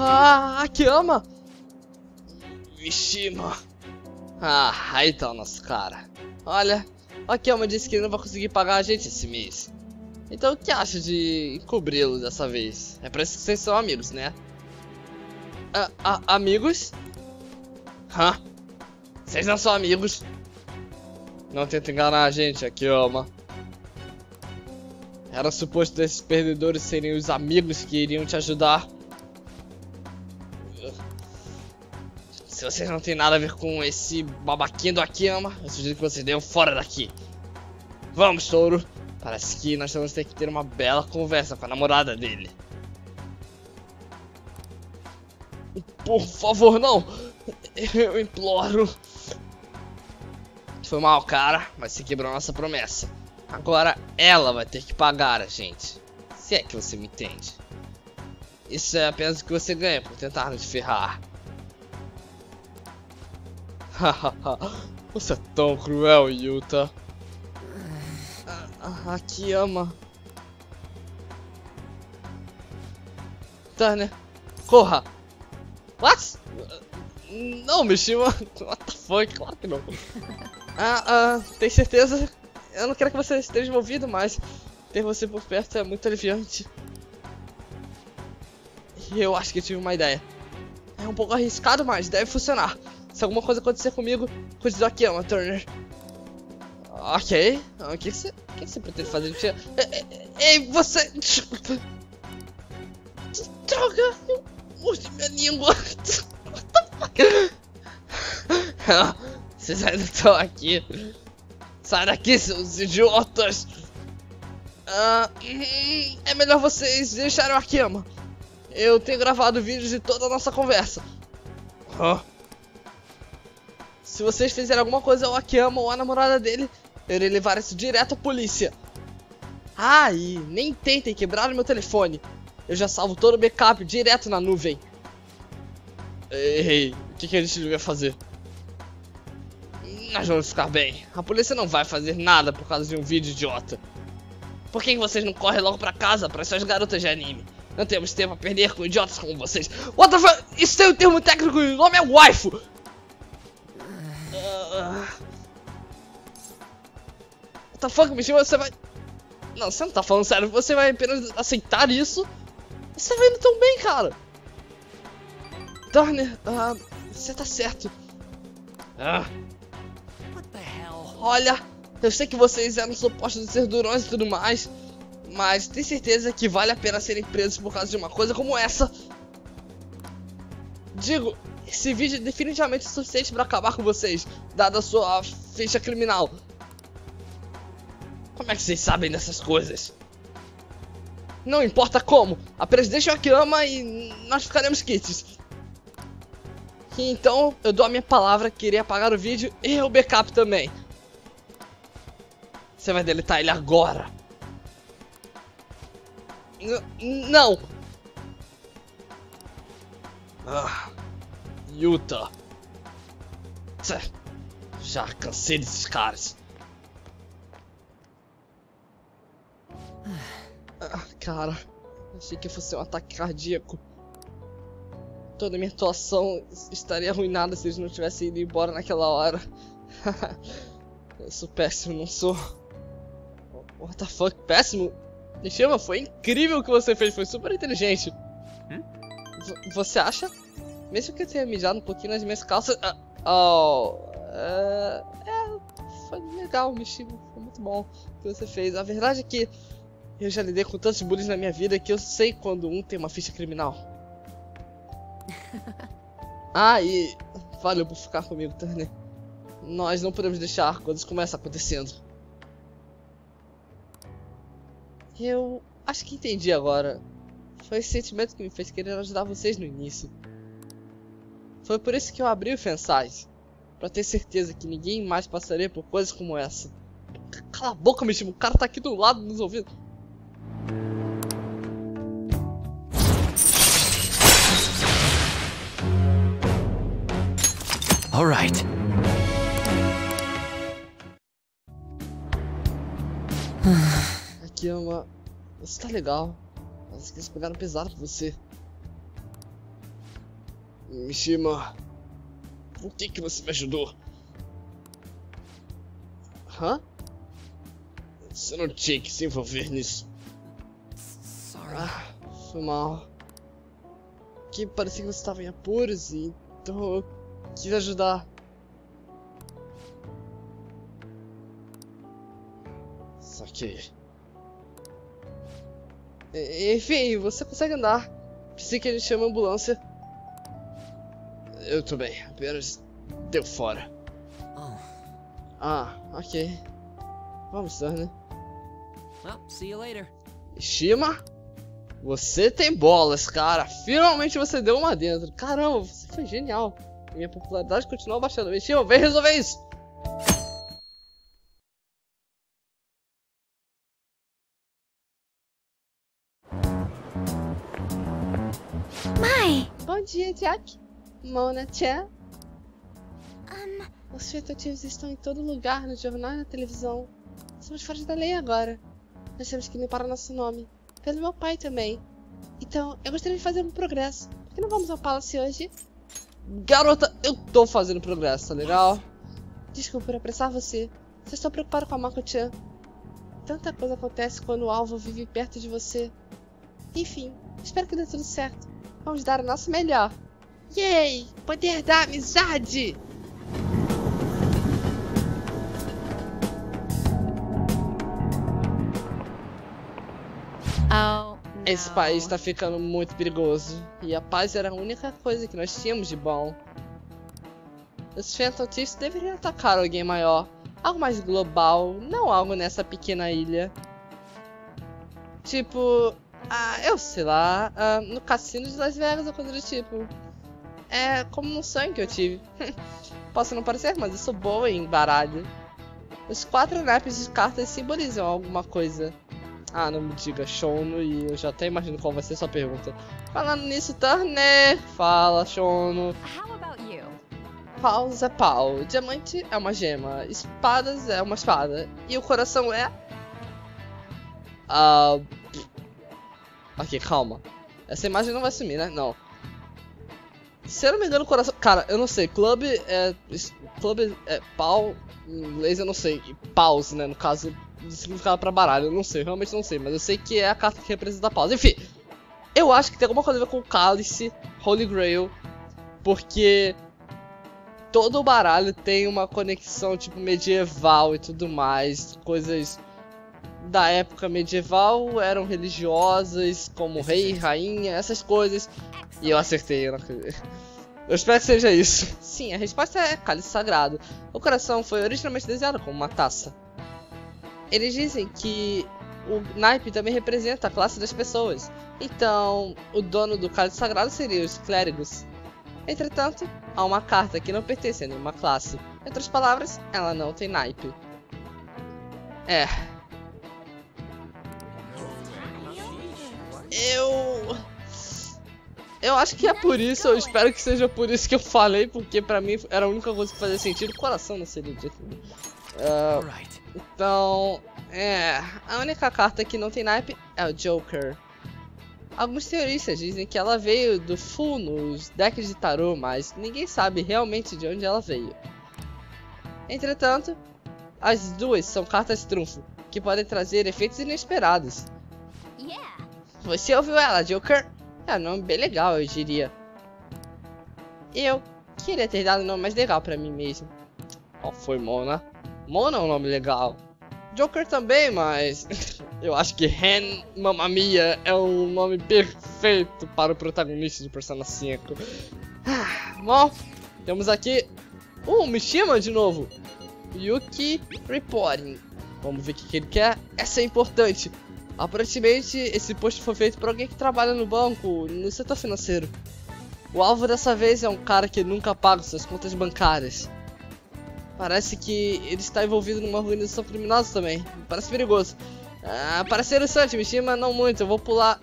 Ah, Akiyama! Mishima! Ah, aí tá o nosso cara. Olha, o Akiyama disse que não vai conseguir pagar a gente esse mês. Então o que acha de encobri-lo dessa vez? É por isso que vocês são amigos, né? Ah, ah, amigos? Hã? Vocês não são amigos? Não tenta enganar a gente, Akiyama. Era suposto esses perdedores serem os amigos que iriam te ajudar. Se vocês não têm nada a ver com esse babaquinho do Akiyama, eu sugiro que vocês deem fora daqui. Vamos, touro. Parece que nós vamos ter que ter uma bela conversa com a namorada dele. Por favor, não! Eu imploro. Foi mal, cara, mas você quebrou nossa promessa. Agora ela vai ter que pagar a gente. Se é que você me entende. Isso é apenas o que você ganha por tentar nos ferrar. você é tão cruel, Yuta. Ah, aqui ama. Turner, corra! What? Não, Mishima. What the fuck? Claro que não. Ah, ah, tem certeza? Eu não quero que você esteja envolvido, mas ter você por perto é muito aliviante. Eu acho que tive uma ideia. É um pouco arriscado, mas deve funcionar. Se alguma coisa acontecer comigo, cuide do Akiyama, Turner. Ok. O que você, o que você pretende fazer? Ei, você... Droga! Eu mordi minha língua. Vocês ainda estão aqui. Sai daqui, seus idiotas! Ah, é melhor vocês deixarem o Akiyama. Eu tenho gravado vídeos de toda a nossa conversa. Huh? Se vocês fizerem alguma coisa ao Akiyama ou à namorada dele, eu irei levar isso direto à polícia. Ah, nem tentem quebrar o meu telefone. Eu já salvo todo o backup direto na nuvem. Ei, o que, que a gente devia fazer? Nós vamos ficar bem. A polícia não vai fazer nada por causa de um vídeo idiota. Por que vocês não correm logo pra casa para essas garotas de anime? Não temos tempo a perder com idiotas como vocês. What the fuck? Isso tem um termo técnico e o nome é waifu. The fuck, bicho? Você vai... Não, você não tá falando sério. Você vai apenas aceitar isso? Você vai indo tão bem, cara. Turner, uh, você tá certo. Ah. Olha, eu sei que vocês eram supostos de ser durões e tudo mais, mas tem certeza que vale a pena serem presos por causa de uma coisa como essa? Digo, esse vídeo é definitivamente suficiente para acabar com vocês, dada a sua ficha criminal. Como é que vocês sabem dessas coisas? Não importa como, apenas deixem o Akiyama e nós ficaremos kits. Então, eu dou a minha palavra que irei apagar o vídeo e o backup também. Você vai deletar ele agora. N não. Ah, Yuta. Já cansei desses caras. Ah, cara, achei que fosse um ataque cardíaco. Toda a minha atuação estaria arruinada se eles não tivessem ido embora naquela hora. Eu sou péssimo, não sou. What the fuck, péssimo? Chama, foi incrível o que você fez, foi super inteligente. Hum? Você acha? Mesmo que eu tenha mijado um pouquinho nas minhas calças. Uh, oh. Uh, é, foi legal, Mishima. Foi muito bom o que você fez. A verdade é que eu já lidei com tantos bullies na minha vida que eu sei quando um tem uma ficha criminal. ah, e valeu por ficar comigo, Turner. Nós não podemos deixar coisas como essa acontecendo. Eu acho que entendi agora. Foi esse sentimento que me fez querer ajudar vocês no início. Foi por isso que eu abri o Fansite. Pra ter certeza que ninguém mais passaria por coisas como essa. Cala a boca, meu o cara tá aqui do lado nos ouvindo. Alright. Akiyama, você tá legal. Mas eles pegaram pesado com você. Mishima, por que que você me ajudou? Hã? Você não tinha que se envolver nisso. Sorry. Ah, foi mal. Que parecia que você estava em apuros e então quis ajudar. Saquei. Enfim, você consegue andar. Precisa que a gente chame a ambulância. Eu tô bem, apenas deu fora. Oh. Ah, ok. Vamos, Turner. Well, see you later. Shima, você tem bolas, cara. Finalmente você deu uma dentro. Caramba, você foi genial. Minha popularidade continua baixando. Shima, vem resolver isso. Mai! Bom dia, Jack. Mona-chan. Um, Os detetives estão em todo lugar, no jornal e na televisão. Somos fora da lei agora. Nós temos que limpar o nosso nome. Pelo meu pai também. Então, eu gostaria de fazer um progresso. Por que não vamos ao Palace hoje? Garota, eu tô fazendo progresso, tá legal? Desculpa por apressar você. Só estou preocupado com a Mako-chan. Tanta coisa acontece quando o alvo vive perto de você. Enfim, espero que dê tudo certo. Vamos dar o nosso melhor. Yay! Poder da amizade! Esse país tá ficando muito perigoso. E a paz era a única coisa que nós tínhamos de bom. Os Phantom Thieves deveriam atacar alguém maior. Algo mais global, não algo nessa pequena ilha. Tipo, ah, eu sei lá, ah, no cassino de Las Vegas ou coisa do tipo. É como um sonho que eu tive. Posso não parecer, mas eu sou boa em baralho. Os quatro naipes de cartas simbolizam alguma coisa. Ah, não me diga Shono e eu já até imagino qual vai ser sua pergunta. Falando nisso, Turner, fala Shono. How about you? Paus é pau, diamante é uma gema, espadas é uma espada e o coração é. Ah. Ok, calma. Essa imagem não vai sumir, né? Não. Se eu não me engano, o coração. Cara, eu não sei. Club é. Club é pau. Em inglês eu não sei. E paus, né? No caso, de significado pra baralho. Eu não sei, realmente não sei. Mas eu sei que é a carta que representa paus. Enfim. Eu acho que tem alguma coisa a ver com o cálice, Holy Grail. Porque todo o baralho tem uma conexão tipo medieval e tudo mais, coisas da época medieval eram religiosas, como rei, rainha, essas coisas. E eu acertei, eu não acredito. Eu espero que seja isso. Sim, a resposta é cálice sagrado. O coração foi originalmente desenhado como uma taça. Eles dizem que o naipe também representa a classe das pessoas. Então, o dono do cálice sagrado seria os clérigos. Entretanto, há uma carta que não pertence a nenhuma classe. Em outras palavras, ela não tem naipe. É. Eu. Eu acho que é por isso, eu espero que seja por isso que eu falei, porque pra mim era a única coisa que fazia sentido. Coração não seria de Ah, Alright. então, é. A única carta que não tem naipe é o Joker. Alguns teoristas dizem que ela veio do Fu nos decks de tarô, mas ninguém sabe realmente de onde ela veio. Entretanto, as duas são cartas trunfo, que podem trazer efeitos inesperados. Yeah. Você ouviu ela, Joker? É um nome bem legal, eu diria. Eu queria ter dado um nome mais legal pra mim mesmo. Qual foi Mona? Mona é um nome legal. Joker também, mas eu acho que Hen Mamma Mia é um nome perfeito para o protagonista de Persona 5. Ah, bom, temos aqui o Mishima de novo. Yuki Reporting. Vamos ver o que ele quer. Essa é importante. Aparentemente, esse post foi feito por alguém que trabalha no banco, no setor financeiro. O alvo dessa vez é um cara que nunca paga suas contas bancárias. Parece que ele está envolvido numa organização criminosa também. Parece perigoso. Ah, parece interessante, Mishima, não muito, eu vou pular.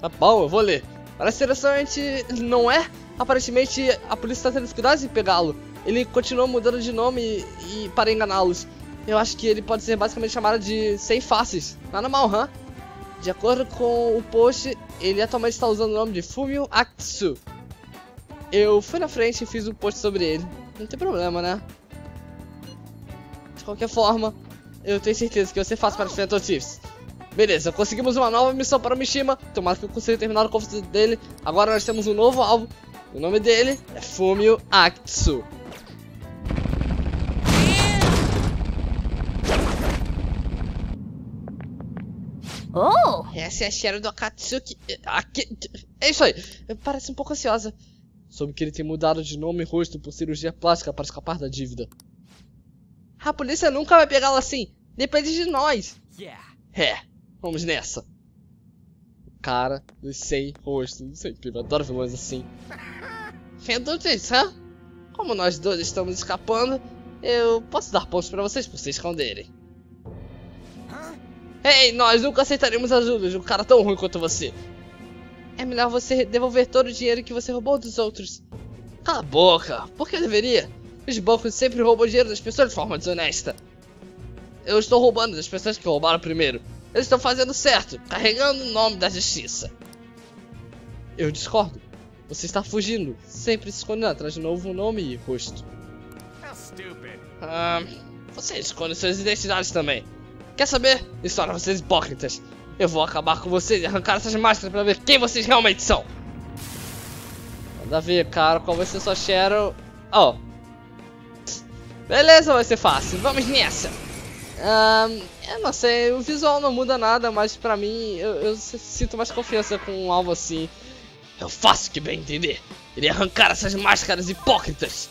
Tá bom, eu vou ler. Parece interessante, não é? Aparentemente, a polícia está tendo dificuldades em pegá-lo. Ele continua mudando de nome e, e para enganá-los. Eu acho que ele pode ser basicamente chamado de Sem Faces. Nada mal, hã? De acordo com o post, ele atualmente está usando o nome de Fumio Aksu. eu fui na frente e fiz um post sobre ele. Não tem problema, né? De qualquer forma, eu tenho certeza que você faz para Phantom Thieves. Beleza, conseguimos uma nova missão para o Mishima. Tomara que eu consiga terminar o conflito dele. Agora nós temos um novo alvo. O nome dele é Fumio Akitsu. Oh! Essa é a Shero do Akatsuki. Aki... É isso aí. Parece um pouco ansiosa. Soube que ele tem mudado de nome e rosto por cirurgia plástica para escapar da dívida. A polícia nunca vai pegá-lo assim. Depende de nós. Yeah. É, vamos nessa. O cara dos 100 rostos. Sempre eu adoro vilões assim. Disso, hã? Como nós dois estamos escapando, eu posso dar pontos pra vocês por se esconderem. Ei, nós nunca aceitaremos ajuda de um cara tão ruim quanto você. É melhor você devolver todo o dinheiro que você roubou dos outros. Cala a boca, por que eu deveria? Os bancos sempre roubam dinheiro das pessoas de forma desonesta. Eu estou roubando das pessoas que roubaram primeiro. Eles estão fazendo certo, carregando o nome da justiça. Eu discordo. Você está fugindo, sempre se escondendo atrás de novo nome e rosto. Ah, você esconde suas identidades também. Quer saber? Isso torna vocês hipócritas. Eu vou acabar com vocês e arrancar essas máscaras pra ver quem vocês realmente são. Manda ver, cara, qual vai ser sua Cheryl. Oh. Beleza, vai ser fácil. Vamos nessa. Ahn, eu não sei, o visual não muda nada, mas pra mim eu, eu sinto mais confiança com um alvo assim. Eu faço que bem entender. Irei arrancar essas máscaras hipócritas.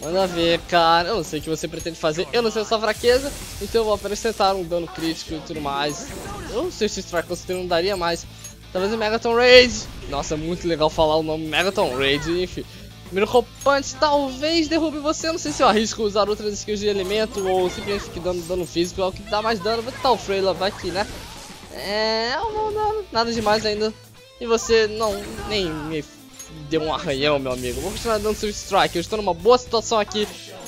Manda ver, cara. Eu não sei o que você pretende fazer. Eu não sei a sua fraqueza. Então eu vou apenas tentar um dano crítico e tudo mais. Eu não sei se o Strike certeza não daria mais. Talvez o Megaton Raid. Nossa, é muito legal falar o nome Megaton Raid. Enfim. Miracle Punch talvez derrube você. Não sei se eu arrisco usar outras skills de elemento ou simplesmente fique dando dano físico. É o que dá mais dano. Vou tentar o vai aqui, né? É, não, nada demais ainda. E você não nem me deu um arranhão, meu amigo. Vou continuar dando seu strike. Eu estou numa boa situação aqui.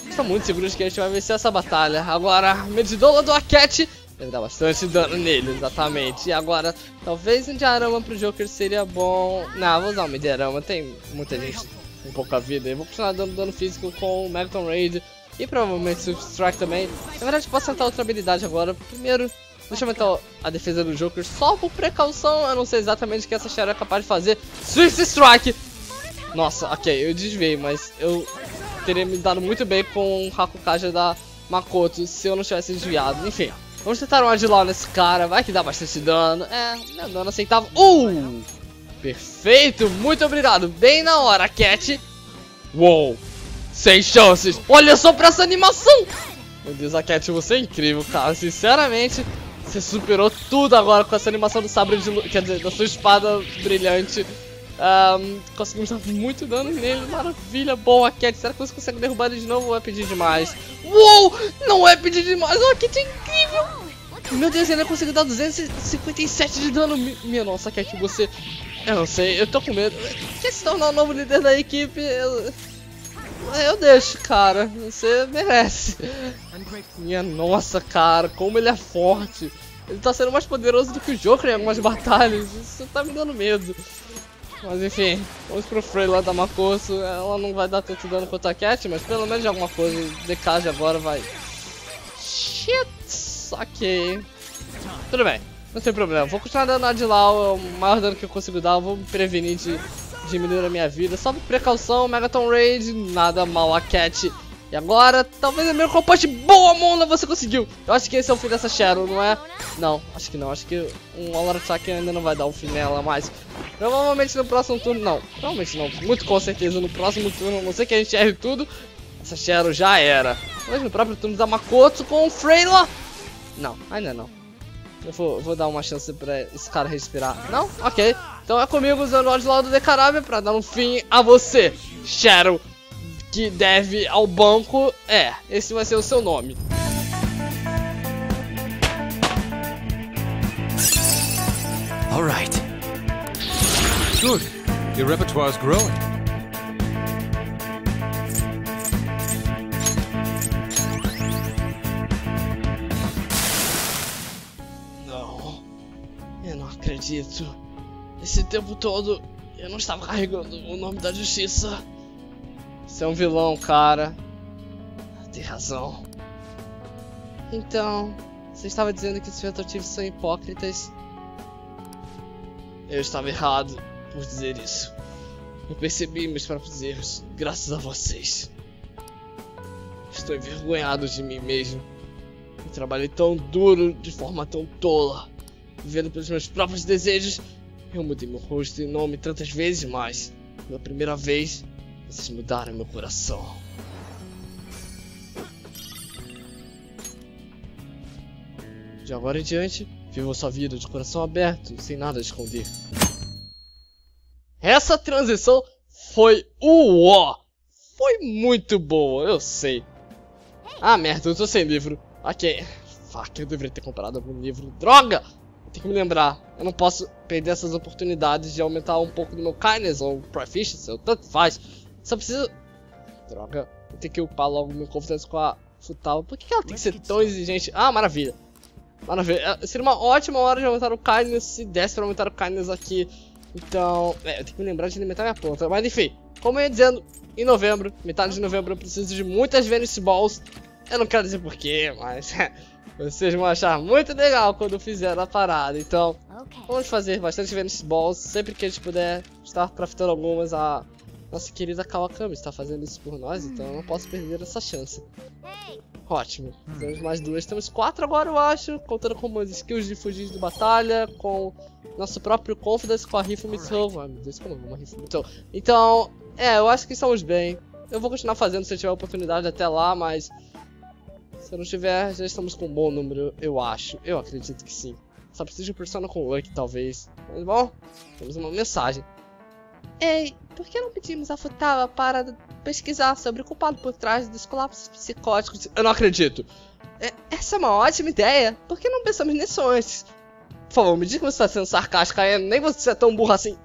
Estou muito seguro de que a gente vai vencer essa batalha. Agora, Medidola do Aket deve dar bastante dano nele, exatamente. E agora, talvez um diarama pro Joker seria bom. Não, vou usar um diarama. Tem muita gente com pouca vida. Eu vou continuar dando dano físico com o Magneton Raid. E provavelmente Strike também. Na verdade, posso tentar outra habilidade agora. Primeiro, Deixa eu aumentar a defesa do Joker só por precaução. Eu não sei exatamente o que essa Shadow é capaz de fazer. Swift Strike! Nossa, ok, eu desviei, mas eu teria me dado muito bem com o Hakukaja da Makoto se eu não tivesse desviado. Enfim, vamos tentar um Adilau nesse cara. Vai que dá bastante dano. É, meu dano aceitável. Uh! Perfeito, muito obrigado. Bem na hora, Cat. Uou! Sem chances. Olha só pra essa animação! Meu Deus, a Cat, você é incrível, cara. Sinceramente, você superou tudo agora com essa animação do sabre de. Quer dizer, da sua espada brilhante. Um, conseguimos dar muito dano nele. Maravilha, boa, Cat. Será que você consegue derrubar ele de novo ou é pedir demais? Uou! Não é pedir demais. Oh, a Cat é incrível! Meu Deus, ele conseguiu dar 257 de dano. Minha nossa, Cat, você. Eu não sei, eu tô com medo. Quer se tornar o novo líder da equipe? Eu... Eu deixo, cara. Você merece. Minha nossa, cara, como ele é forte. Ele tá sendo mais poderoso do que o Joker em algumas batalhas. Isso tá me dando medo. Mas enfim, vamos pro Frey lá da Makoso. Ela não vai dar tanto dano quanto a Cat, mas pelo menos de alguma coisa. O Decage agora vai. Shit! Ok. Tudo bem, não tem problema. Vou continuar dando de lá, o maior dano que eu consigo dar. Vou me prevenir de diminuir a minha vida. Só por precaução, Megaton Raid, nada mal a Cat. E agora, talvez a minha compost boa, Mona, você conseguiu. Eu acho que esse é o fim dessa Shadow, não é? Não, acho que não. Acho que um All Attack ainda não vai dar o fim nela, mas provavelmente no próximo turno, não. Provavelmente não, muito com certeza no próximo turno, a não sei que a gente erre tudo, essa Shadow já era. Mas no próprio turno da Makoto com o Freyla. Não, ainda não. Eu vou, vou, dar uma chance pra esse cara respirar. Não? Ok. Então é comigo usando o lá do Decarabe pra dar um fim a você, Shadow, que deve ao banco. É, esse vai ser o seu nome. All right. Good. Your repertoire's growing. Esse tempo todo eu não estava carregando o nome da justiça. Você é um vilão, cara. Tem razão. Então, você estava dizendo que os tentativos são hipócritas. Eu estava errado por dizer isso. Eu percebi meus próprios erros, graças a vocês. Estou envergonhado de mim mesmo. Eu trabalhei tão duro, de forma tão tola. Vivendo pelos meus próprios desejos, eu mudei meu rosto e nome tantas vezes, mas pela primeira vez, vocês mudaram meu coração. De agora em diante, viva sua vida de coração aberto, sem nada a esconder. Essa transição foi uó! Foi muito boa, eu sei. Ah, merda, eu tô sem livro. Ok. Fuck, eu deveria ter comprado algum livro. Droga! Tem que me lembrar. Eu não posso perder essas oportunidades de aumentar um pouco do meu kindness ou proficiency, ou tanto faz. Só preciso... Droga. Eu tenho que upar logo meu confidence com a Futaba. Por que, que ela tem que ser tão exigente? Ah, maravilha. Maravilha. É, seria uma ótima hora de aumentar o kindness se desse pra aumentar o kindness aqui. Então, é, eu tenho que me lembrar de alimentar minha planta. Mas enfim, como eu ia dizendo, em novembro, metade de novembro, eu preciso de muitas Venice Balls. Eu não quero dizer porquê, mas vocês vão achar muito legal quando fizer a parada. Então, Okay. vamos fazer bastante Venice Balls. Sempre que a gente puder estar craftando algumas, a nossa querida Kawakami está fazendo isso por nós. Então, eu não posso perder essa chance. Ótimo. Temos mais duas. Temos quatro agora, eu acho. Contando com as skills de fugir de batalha. Com nosso próprio Confidence com a rifle Mitsuo. Ai meu Deus, como é uma rifle? Então, é, eu acho que estamos bem. Eu vou continuar fazendo se eu tiver oportunidade até lá, mas... Se eu não tiver, já estamos com um bom número, eu acho. Eu acredito que sim. Só preciso de persona com Luck, talvez. Mas bom, temos uma mensagem. Ei, por que não pedimos a Futaba para pesquisar sobre o culpado por trás dos colapsos psicóticos? Eu não acredito. É- essa é uma ótima ideia. Por que não pensamos nisso antes? Por favor, me diga que você está sendo sarcástica? Nem você é tão burra assim.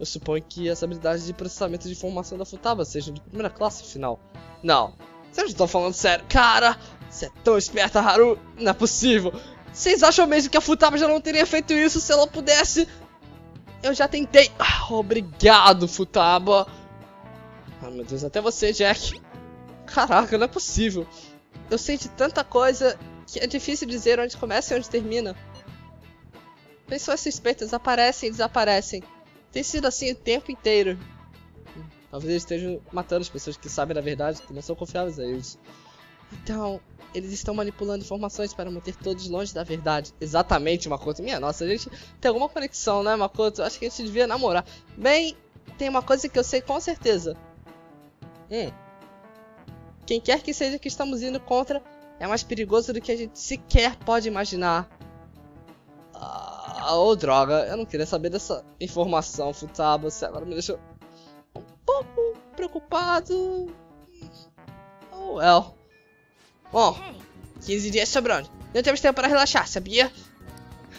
Eu suponho que as habilidades de processamento de informação da Futaba sejam de primeira classe, afinal. Não. Vocês não estão falando sério. Cara, você é tão esperta, Haru. Não é possível. Vocês acham mesmo que a Futaba já não teria feito isso se ela pudesse? Eu já tentei. Ah, obrigado, Futaba. Ah, meu Deus, até você, Jack. Caraca, não é possível. Eu sei de tanta coisa que é difícil dizer onde começa e onde termina. Pessoas suspeitas aparecem e desaparecem. Tem sido assim o tempo inteiro. Talvez eles estejam matando as pessoas que sabem da verdade, que não são confiáveis a eles. Então, eles estão manipulando informações para manter todos longe da verdade. Exatamente, Makoto. Minha nossa, a gente tem alguma conexão, né, Makoto? Acho que a gente devia namorar. Bem, tem uma coisa que eu sei com certeza. Hum. Quem quer que seja que estamos indo contra é mais perigoso do que a gente sequer pode imaginar. Ah, ô droga, eu não queria saber dessa informação, Futaba. Você agora me deixou um pouco preocupado. Oh, well. Bom, 15 dias sobrando. Não temos tempo para relaxar, sabia?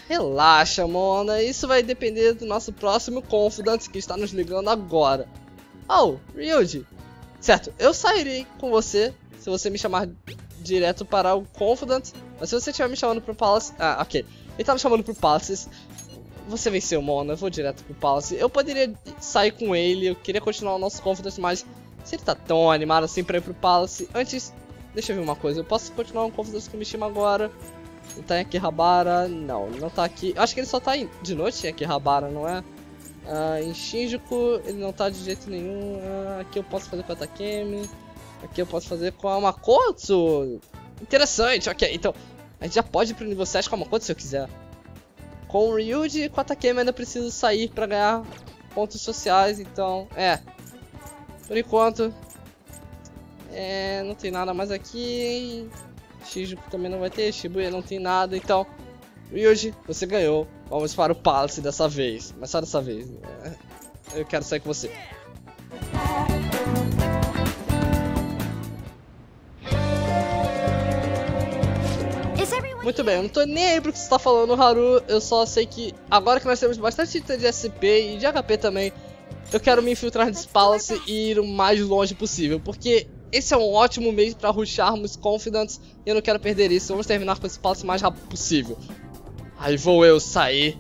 Relaxa, Mona. Isso vai depender do nosso próximo Confidant que está nos ligando agora. Oh, Ryuji. Certo, eu sairei com você se você me chamar direto para o Confidant. Mas se você estiver me chamando pro Palace... Ah, ok. Ele tá me chamando pro Palace. Você venceu, Mona. Eu vou direto pro Palace. Eu poderia sair com ele. Eu queria continuar o nosso Confidant, mas... Se ele tá tão animado assim pra ir pro Palace... Antes... Deixa eu ver uma coisa. Eu posso continuar um Confidant com o Mishima agora. Ele tá em Akihabara. Não, não tá aqui. Acho que ele só tá de noite em Akihabara, não é? Ah, em Shinjuku ele não tá de jeito nenhum. Ah, aqui eu posso fazer com a Takemi. Aqui eu posso fazer com a Makoto. Interessante, ok. Então, a gente já pode ir pro nível 7 com a Makoto se eu quiser. Com o Ryuji e com a Takemi ainda preciso sair pra ganhar pontos sociais, então, é. Por enquanto, é, não tem nada mais aqui. Shinjuku também não vai ter, Shibuya não tem nada, então... Ryuji, você ganhou. Vamos para o Palace dessa vez. Mas só dessa vez. É, Eu quero sair com você. Muito bem, eu não tô nem aí pro que você tá falando, Haru. Eu só sei que agora que nós temos bastante item de SP e de HP também, eu quero me infiltrar nesse Palace e ir o mais longe possível. Porque esse é um ótimo mês pra rusharmos Confidence e eu não quero perder isso. Vamos terminar com esse Palace o mais rápido possível. Aí vou eu sair